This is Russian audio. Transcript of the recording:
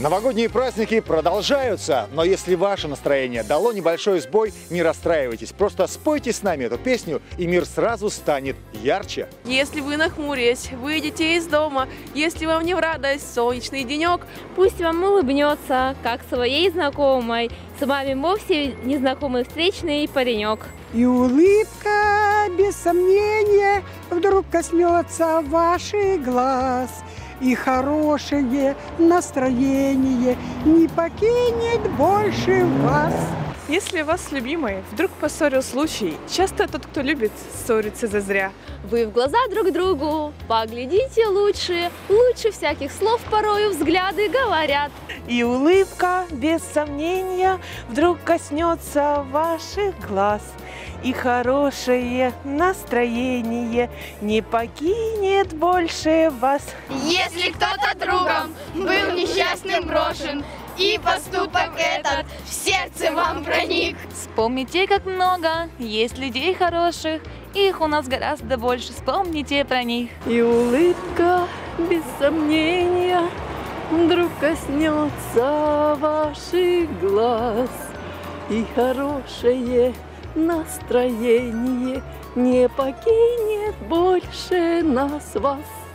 Новогодние праздники продолжаются, но если ваше настроение дало небольшой сбой, не расстраивайтесь. Просто спойте с нами эту песню, и мир сразу станет ярче. Если вы нахмурясь, выйдете из дома, если вам не в радость солнечный денек, Пусть вам улыбнется, как своей знакомой, с вами вовсе незнакомый встречный паренек. И улыбка, без сомнения, вдруг коснется ваших глаз. И хорошее настроение не покинет больше вас. Если вас любимый вдруг поссорил случай, часто тот, кто любит, ссорится зазря. Вы в глаза друг другу поглядите лучше, лучше всяких слов порою взгляды говорят. И улыбка, без сомнения, вдруг коснется ваших глаз. И хорошее настроение не покинет больше вас. Если кто-то другом был несчастным брошен, и поступок этот в сердце вам проник. Вспомните, как много есть людей хороших, их у нас гораздо больше, вспомните про них. и улыбка, без сомнения, вдруг коснется ваших глаз. И хорошее настроение не покинет больше нас вас.